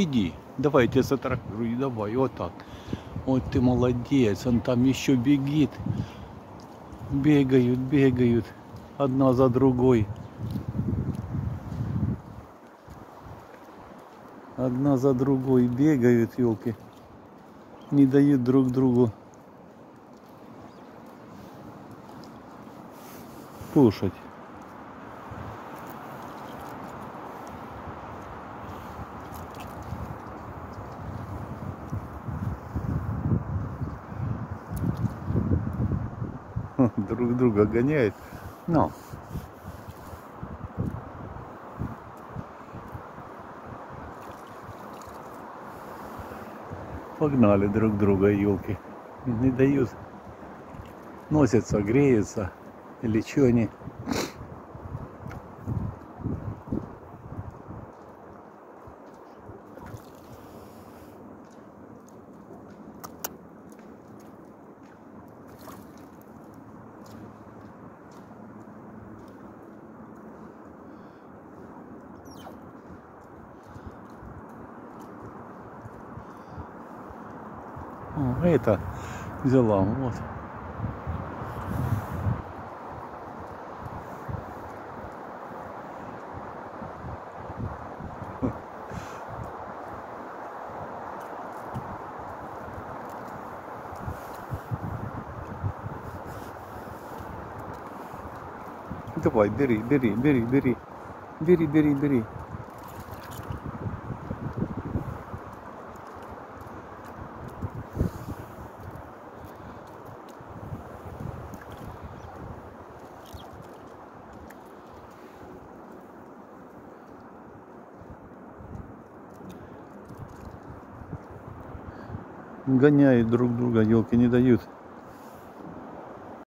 Иди, давай я тебя сфотографирую, давай, вот так. Вот ты молодец, он там еще бегит. Бегают, бегают, одна за другой. Одна за другой бегают, елки. Не дают друг другу кушать. друг друга гоняет. Но. Погнали друг друга елки. Не дают. Носятся, греются. Или что они. О, это взяла, вот. Давай, бери, бери, бери, бери. Бери, бери, бери. Гоняют друг друга, елки не дают.